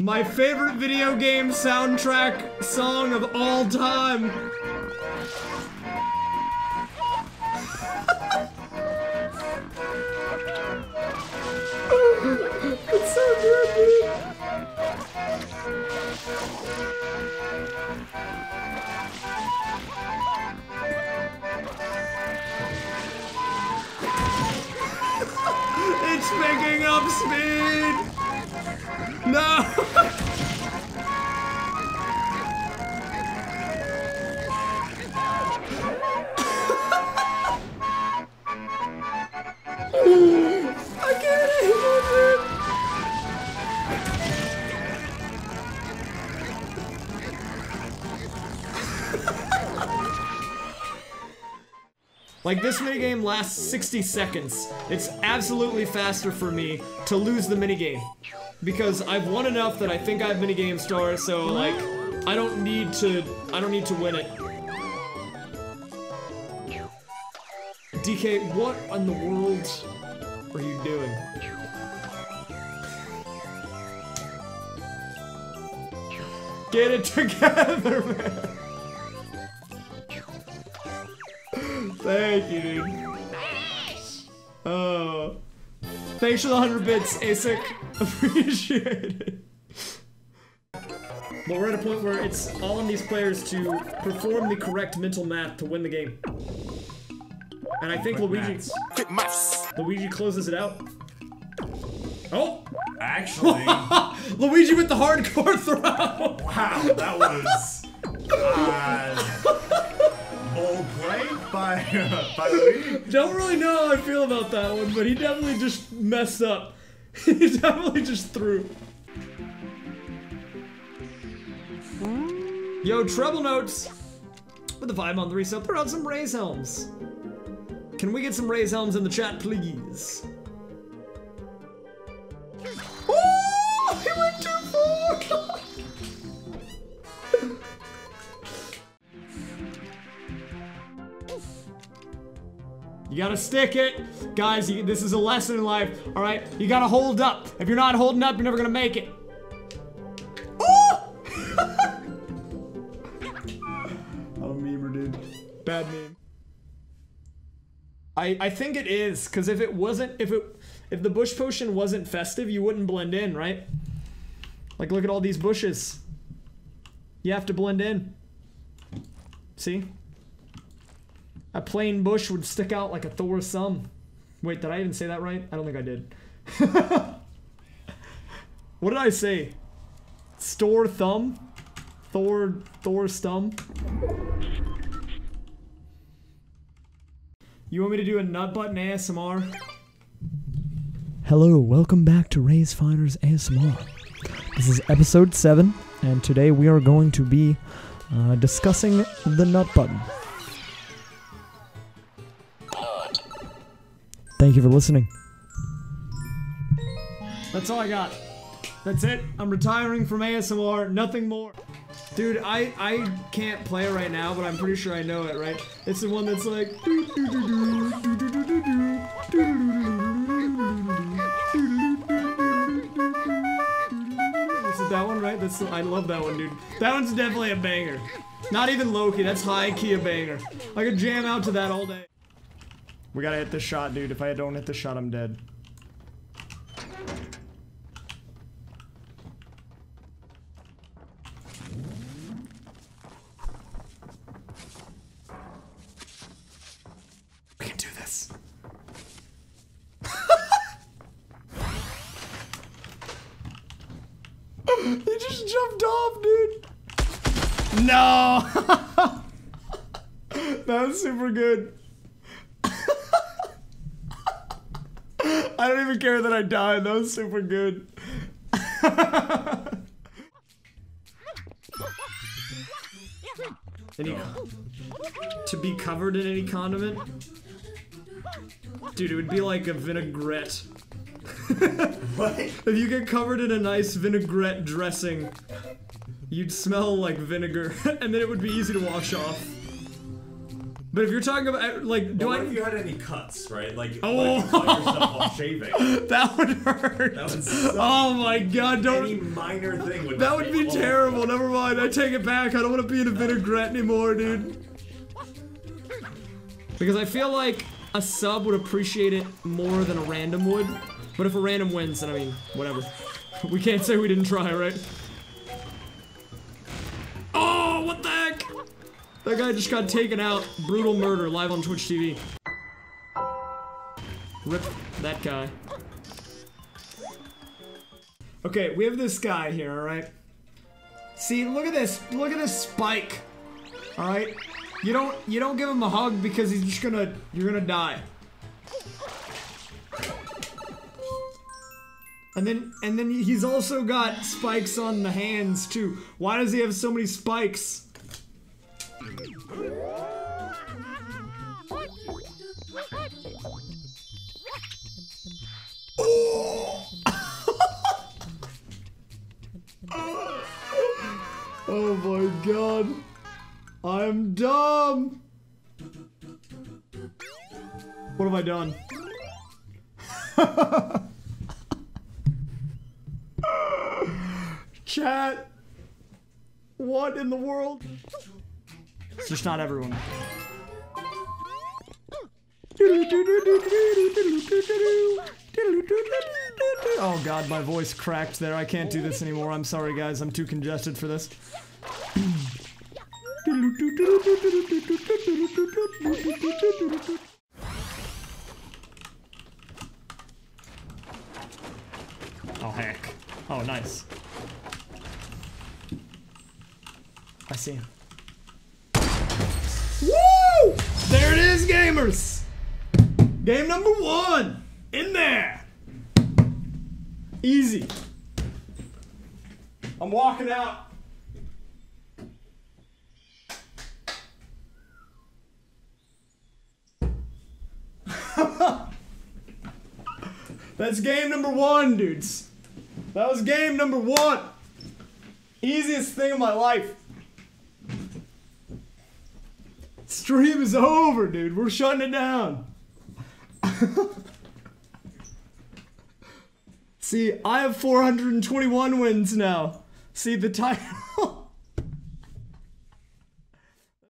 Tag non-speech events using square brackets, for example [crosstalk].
My favorite video game soundtrack song of all time. Picking up speed. No. [laughs] Like this minigame lasts 60 seconds. It's absolutely faster for me to lose the minigame. Because I've won enough that I think I have minigame star, so like I don't need to I don't need to win it. DK, what in the world are you doing? Get it [laughs] together, man. Thank you, dude. Oh. Thanks for the 100 bits, ASIC. [laughs] Appreciate it. But we're at a point where it's all on these players to perform the correct mental math to win the game. And I think Luigi Luigi closes it out. Oh! Actually, [laughs] Luigi with the hardcore throw! wow, that was uh, [laughs] by by. [laughs] Don't really know how I feel about that one, but he definitely just messed up. [laughs] he definitely just threw. Yo, treble notes! With the vibe on the resale, throw out some raise helms. Can we get some raise helms in the chat, please? Gotta stick it. Guys, you, this is a lesson in life, alright? You gotta hold up. If you're not holding up, you're never gonna make it. Oh! [laughs] I'm a memer, dude. Bad meme. I, I think it is, because if it wasn't, if it, if the bush potion wasn't festive, you wouldn't blend in, right? Like, look at all these bushes. You have to blend in. See? A plain bush would stick out like a Thor's thumb. Wait, did I even say that right? I don't think I did. [laughs] what did I say? Store thumb? Thor, Thor's thumb? You want me to do a nut button ASMR? Hello, welcome back to Ray's Finders ASMR. This is episode 7, and today we are going to be uh, discussing the nut button. Thank you for listening. That's all I got. That's it. I'm retiring from ASMR. Nothing more. Dude, I I can't play it right now, but I'm pretty sure I know it, right? It's the one that's like. Is it that one, right? That's I love that one, dude. That one's definitely a banger. Not even lowkey. That's high key a banger. I could jam out to that all day. We gotta hit this shot, dude. If I don't hit the shot, I'm dead. We can do this. [laughs] he just jumped off, dude. No! [laughs] that was super good. I don't even care that I died. That was super good. [laughs] any, to be covered in any condiment? Dude, it would be like a vinaigrette. [laughs] What? If you get covered in a nice vinaigrette dressing, you'd smell like vinegar, [laughs] and then it would be easy to wash off. But if you're talking about like, do What I? if you had any cuts, right? Like, Oh. like yourself while shaving. [laughs] That would hurt. That would suck. oh my god! Don't. Any minor thing would That would be terrible. Never mind. I take it back. I don't want to be in a vinaigrette anymore, dude. Because I feel like a sub would appreciate it more than a random would. But if a random wins, then I mean, whatever. [laughs] We can't say we didn't try, right? That guy just got taken out. Brutal murder live on Twitch TV. Rip that guy. Okay, we have this guy here, alright? See, look at this. Look at this spike. Alright? You don't you don't give him a hug because he's just gonna you're gonna die. And then and then he's also got spikes on the hands too. Why does he have so many spikes? Oh my god. I'm dumb. What have I done? [laughs] Chat. What in the world? It's just not everyone. Oh god, my voice cracked there. I can't do this anymore. I'm sorry, guys. I'm too congested for this. Oh heck. Oh nice. I see. Woo! There it is, gamers! Game number one! In there! Easy. I'm walking out. [laughs] That's game number one, dudes. That was game number one. Easiest thing of my life. Stream is over, dude. We're shutting it down. [laughs] See, I have 421 wins now. See, the title. [laughs]